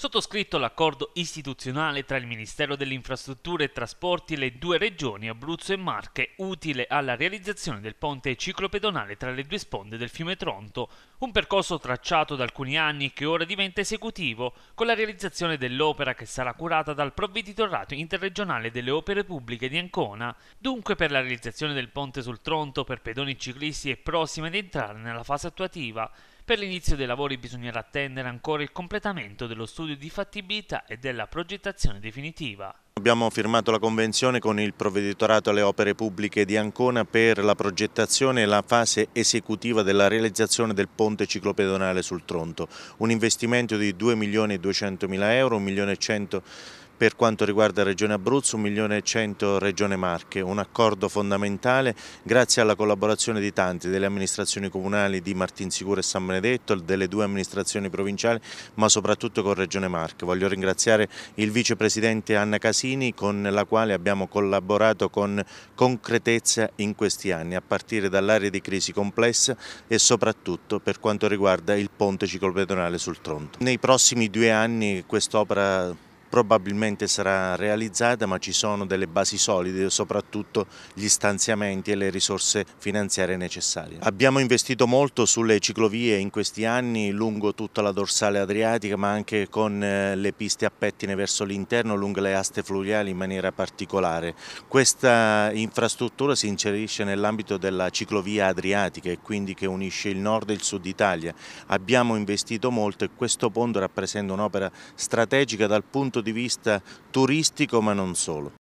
Sottoscritto l'accordo istituzionale tra il Ministero delle Infrastrutture e Trasporti e le due regioni Abruzzo e Marche, utile alla realizzazione del ponte ciclopedonale tra le due sponde del fiume Tronto, un percorso tracciato da alcuni anni che ora diventa esecutivo con la realizzazione dell'opera che sarà curata dal Provveditorato Interregionale delle Opere Pubbliche di Ancona. Dunque per la realizzazione del ponte sul Tronto per pedoni ciclisti è prossima ad entrare nella fase attuativa. Per l'inizio dei lavori bisognerà attendere ancora il completamento dello studio di fattibilità e della progettazione definitiva. Abbiamo firmato la convenzione con il provveditorato alle opere pubbliche di Ancona per la progettazione e la fase esecutiva della realizzazione del ponte ciclopedonale sul Tronto, un investimento di 2 milioni e 200 mila euro, 1 milione e 100 per quanto riguarda Regione Abruzzo, 1 milione e 100 Regione Marche, un accordo fondamentale grazie alla collaborazione di tanti, delle amministrazioni comunali di Martinsicuro e San Benedetto, delle due amministrazioni provinciali, ma soprattutto con Regione Marche. Voglio ringraziare il vicepresidente Anna Casini con la quale abbiamo collaborato con concretezza in questi anni, a partire dall'area di crisi complessa e soprattutto per quanto riguarda il ponte ciclopedonale sul Tronto. Nei prossimi due anni quest'opera probabilmente sarà realizzata ma ci sono delle basi solide soprattutto gli stanziamenti e le risorse finanziarie necessarie. Abbiamo investito molto sulle ciclovie in questi anni lungo tutta la dorsale adriatica ma anche con eh, le piste a pettine verso l'interno lungo le aste fluviali in maniera particolare. Questa infrastruttura si inserisce nell'ambito della ciclovia adriatica e quindi che unisce il nord e il sud Italia. Abbiamo investito molto e questo ponte rappresenta un'opera strategica dal punto punto di vista turistico ma non solo.